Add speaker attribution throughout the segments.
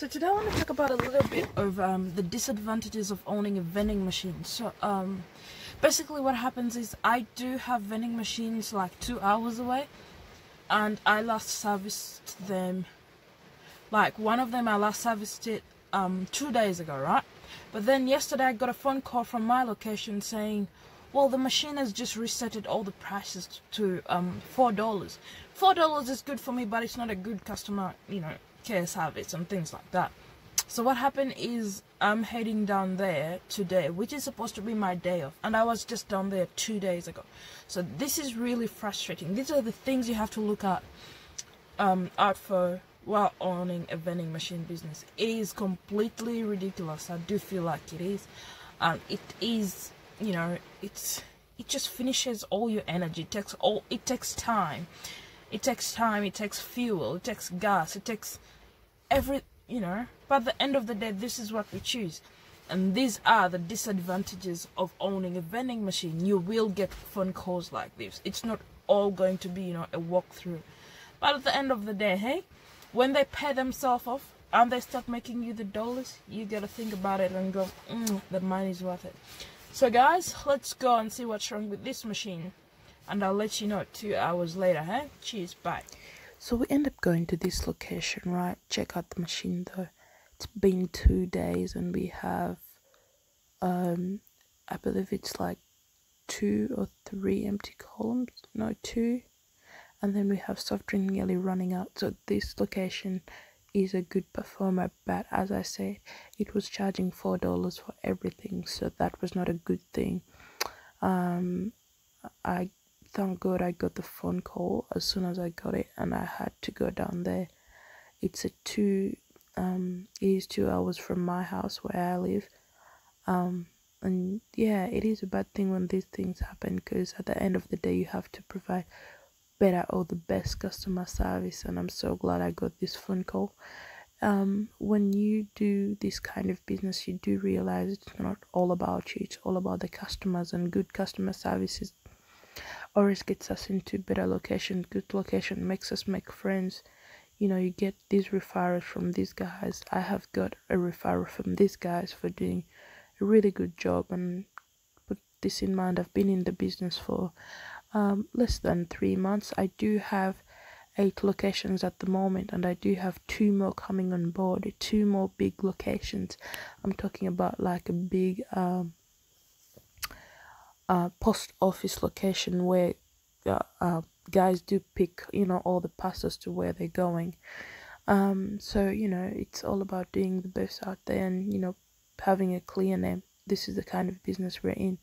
Speaker 1: So today I want to talk about a little bit of um, the disadvantages of owning a vending machine. So um, basically what happens is I do have vending machines like two hours away and I last serviced them like one of them I last serviced it um, two days ago, right? But then yesterday I got a phone call from my location saying, well, the machine has just resetted all the prices to um, four dollars. Four dollars is good for me, but it's not a good customer, you know, care service and things like that. So what happened is I'm heading down there today, which is supposed to be my day off, and I was just down there two days ago. So this is really frustrating. These are the things you have to look at um, out for while owning a vending machine business. It is completely ridiculous. I do feel like it is. Um, it is, you know, it's it just finishes all your energy. It takes all. It takes time. It takes time. It takes fuel. It takes gas. It takes every you know but at the end of the day this is what we choose and these are the disadvantages of owning a vending machine you will get phone calls like this it's not all going to be you know a walkthrough but at the end of the day hey when they pay themselves off and they start making you the dollars you gotta think about it and go mm, the money's worth it so guys let's go and see what's wrong with this machine and i'll let you know two hours later huh? cheers bye
Speaker 2: so we end up going to this location, right? Check out the machine though. It's been two days and we have, um, I believe it's like two or three empty columns. No, two. And then we have soft drink nearly running out. So this location is a good performer, but as I said, it was charging four dollars for everything, so that was not a good thing. Um, I thank God I got the phone call as soon as I got it and I had to go down there. It's a two um it is two hours from my house where I live. Um and yeah, it is a bad thing when these things happen because at the end of the day you have to provide better or the best customer service and I'm so glad I got this phone call. Um, when you do this kind of business, you do realize it's not all about you, it's all about the customers and good customer service is always gets us into better location good location makes us make friends. You know you get these referrals from these guys. I have got a referral from these guys for doing a really good job and put this in mind. I've been in the business for um, less than three months. I do have eight locations at the moment and i do have two more coming on board two more big locations. I'm talking about like a big um, uh, post office location where uh, uh, guys do pick you know all the passes to where they're going. Um so you know it's all about doing the best out there and you know having a clear name. This is the kind of business we're in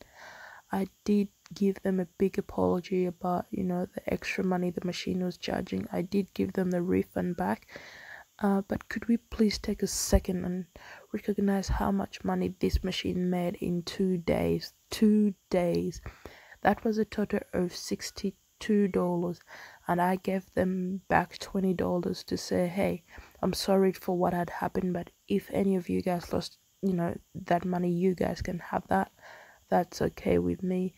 Speaker 2: i did give them a big apology about you know the extra money the machine was charging i did give them the refund back uh, but could we please take a second and recognize how much money this machine made in two days? Two days. That was a total of $62, and I gave them back $20 to say, hey, I'm sorry for what had happened, but if any of you guys lost, you know, that money, you guys can have that. That's okay with me.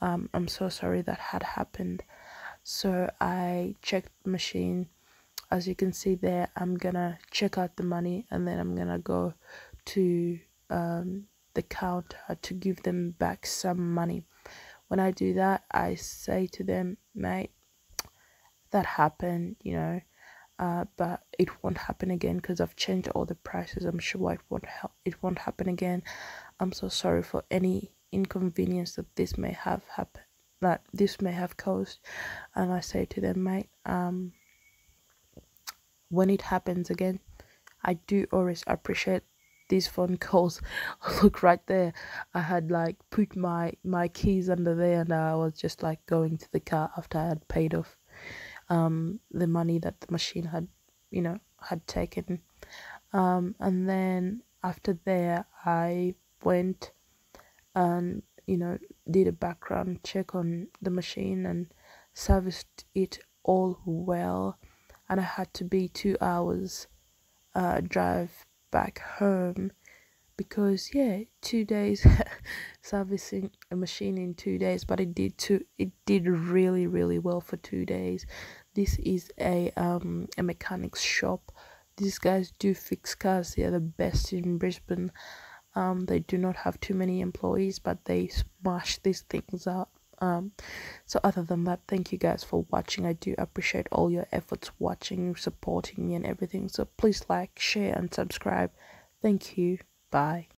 Speaker 2: Um, I'm so sorry that had happened. So I checked the machine as you can see there I'm gonna check out the money and then I'm gonna go to um, the counter to give them back some money when I do that I say to them mate that happened you know uh, but it won't happen again because I've changed all the prices I'm sure it won't help it won't happen again I'm so sorry for any inconvenience that this may have happened that this may have caused. And I say to them mate um when it happens again i do always appreciate these phone calls. Look right there i had like put my my keys under there and i was just like going to the car after i had paid off um the money that the machine had you know had taken. Um and then after there i went and you know did a background check on the machine and serviced it all well and I had to be two hours uh, drive back home because yeah two days servicing a machine in two days but it did two it did really really well for two days this is a um a mechanic's shop these guys do fix cars. They are the best in Brisbane. Um, they do not have too many employees, but they smash these things up. Um, so other than that, thank you guys for watching. I do appreciate all your efforts watching, supporting me, and everything. So please like, share, and subscribe. Thank you. Bye.